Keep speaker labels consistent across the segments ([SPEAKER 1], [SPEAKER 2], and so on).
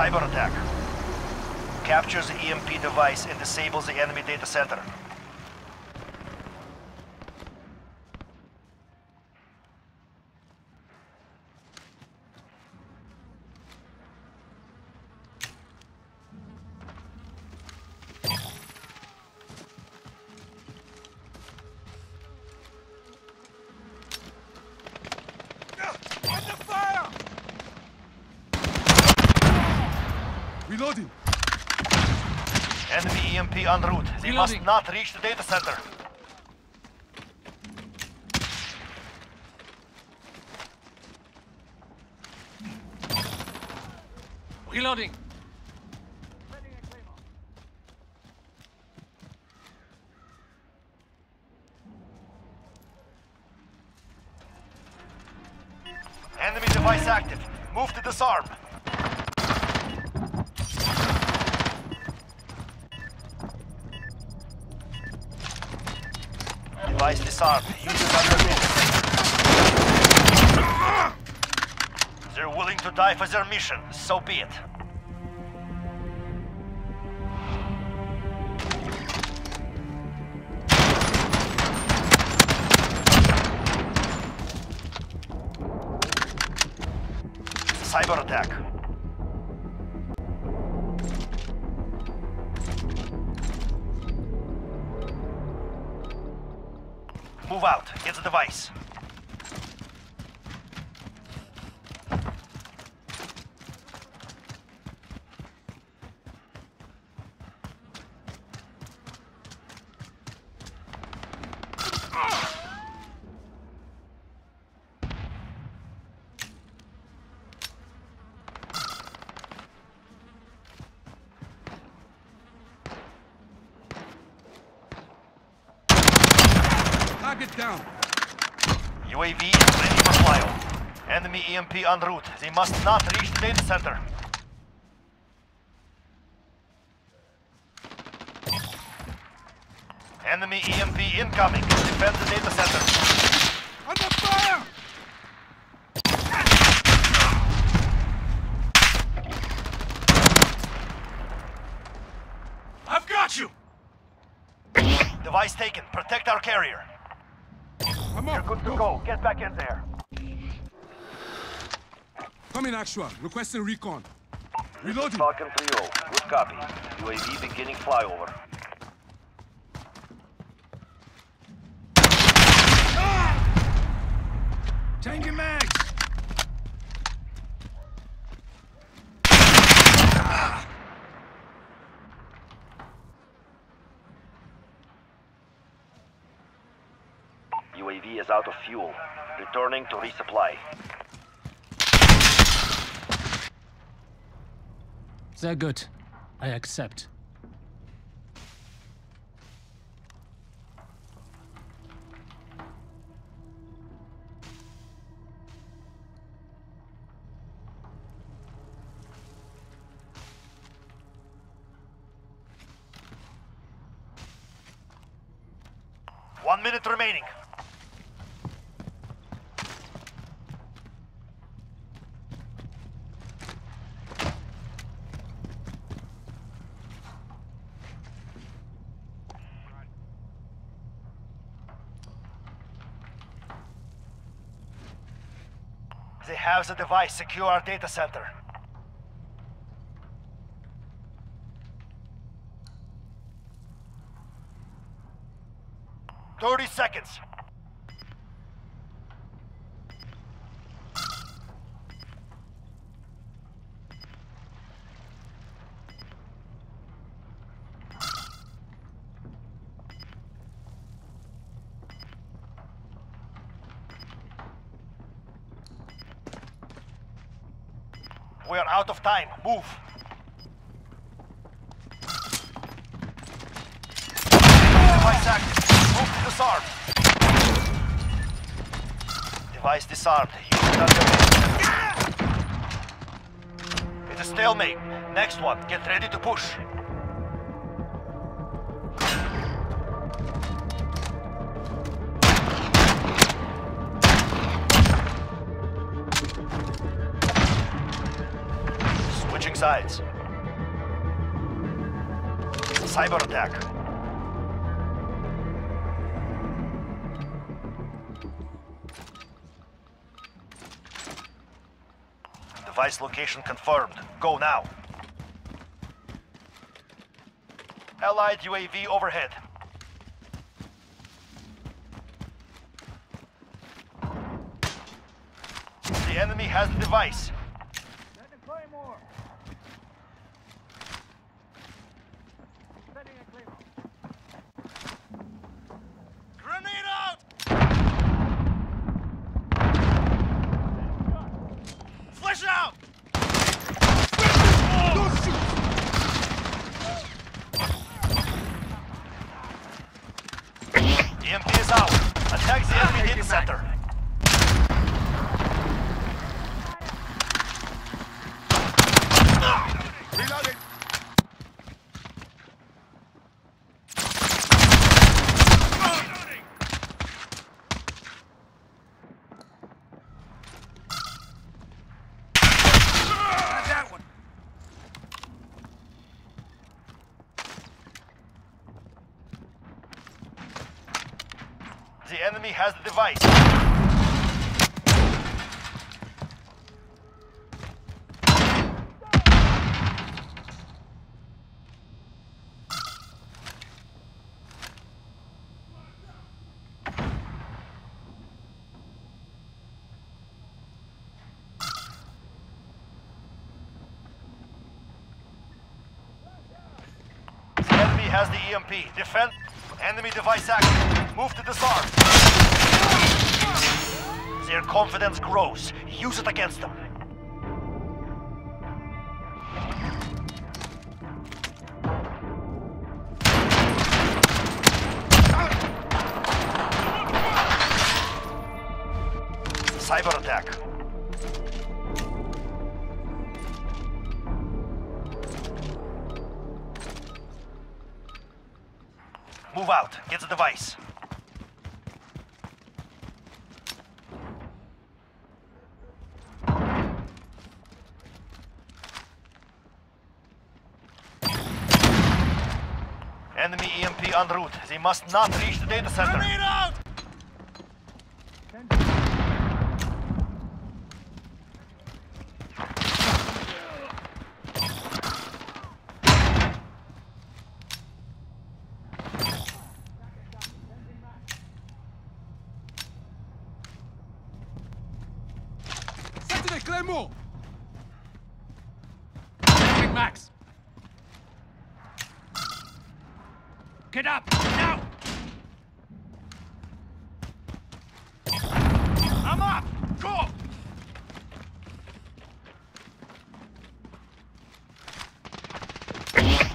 [SPEAKER 1] Cyber attack. Captures the EMP device and disables the enemy data center. EMP en route. They must not reach the data center.
[SPEAKER 2] Reloading.
[SPEAKER 1] Enemy device active. Move to disarm. Device disarmed. Use it on your They're willing to die for their mission. So be it. Move out. Get the device.
[SPEAKER 3] Target down.
[SPEAKER 1] UAV is ready for flyover. Enemy EMP en route. They must not reach the data center. Enemy EMP incoming. Defend the data center.
[SPEAKER 3] Under fire!
[SPEAKER 1] I've got you! Device taken. Protect our carrier. You're good to go. Get back in there.
[SPEAKER 3] Come in, actual. Requesting recon. Reloading.
[SPEAKER 1] Falcon 3-0. Good copy. UAV beginning flyover. Ah!
[SPEAKER 3] Changing mags.
[SPEAKER 1] UAV is out of fuel. Returning to resupply.
[SPEAKER 2] Sehr good. I accept.
[SPEAKER 1] One minute remaining. They have the device. Secure our data center. Thirty seconds. Time. Move. Device active. Move to disarm. Device disarmed. It's a stalemate. Next one. Get ready to push. Switching sides. Cyber attack. Device location confirmed. Go now. Allied UAV overhead. The enemy has the device. Grenade out! Flash out! EMP is out. Attack the enemy data center.
[SPEAKER 3] Reloading. that one.
[SPEAKER 1] The enemy has the device. The enemy has the EMP. Defend. Enemy device active. Move to disarm. Their confidence grows. Use it against them. Cyber attack. Move out. Get the device. Enemy EMP en route. They must not reach the data center.
[SPEAKER 2] Get up! Now!
[SPEAKER 1] I'm up! Go!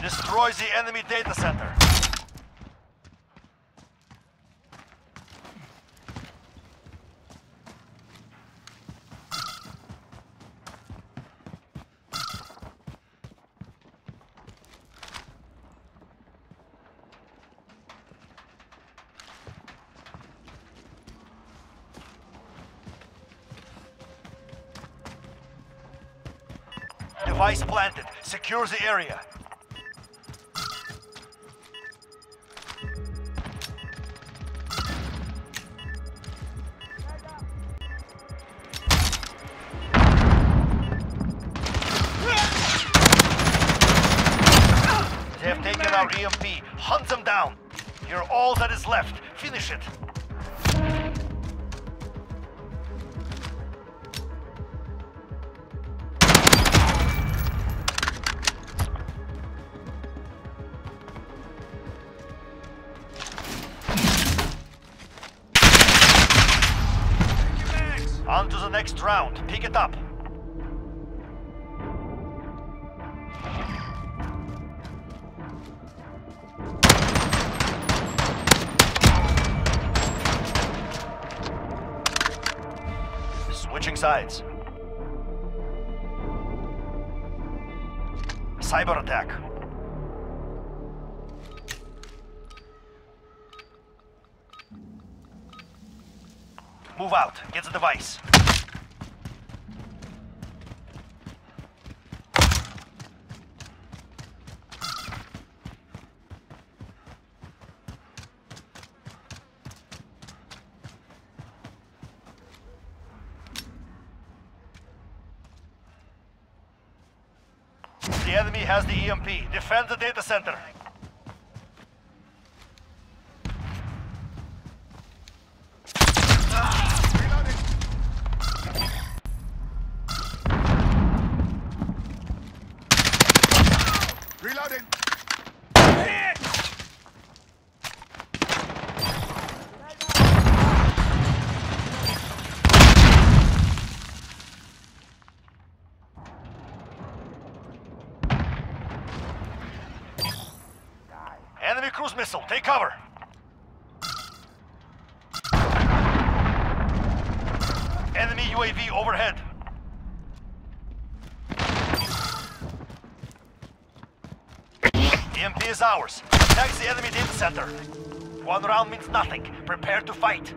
[SPEAKER 1] Destroys the enemy data center. Device planted. Secure the area. They have taken our EMP. Hunt them down. You're all that is left. Finish it. On to the next round. Pick it up. Switching sides. Cyber attack. Move out. Get the device. The enemy has the EMP. Defend the data center. Cruise missile. Take cover. Enemy UAV overhead. EMP is ours. Attack the enemy data center. One round means nothing. Prepare to fight.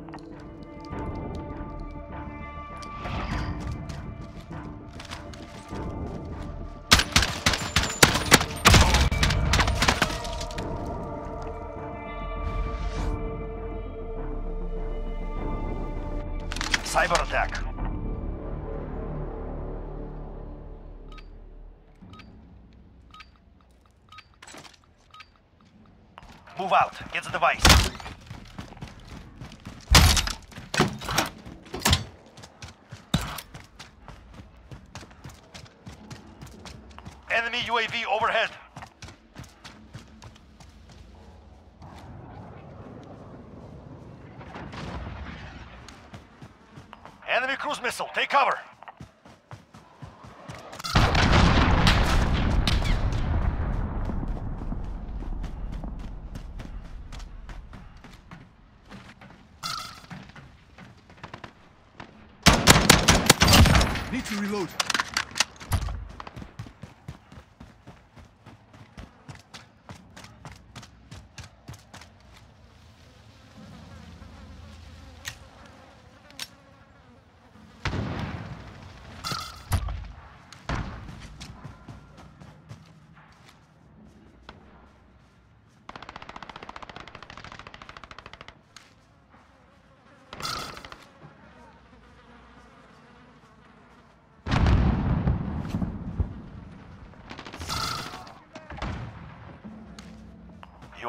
[SPEAKER 1] Cyber attack. Move out. Get the device. Enemy UAV overhead. Enemy cruise missile. Take cover.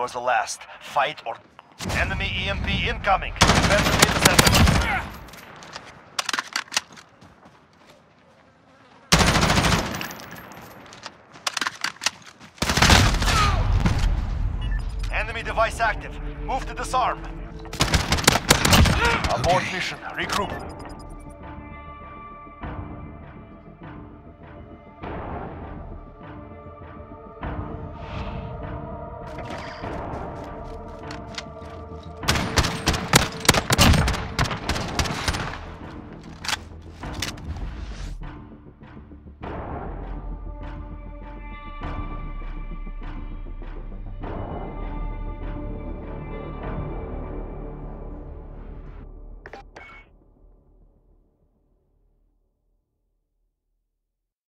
[SPEAKER 1] You're the last. Fight or... Enemy EMP incoming. Defend the data center. Enemy device active. Move to disarm. Abort mission. Regroup.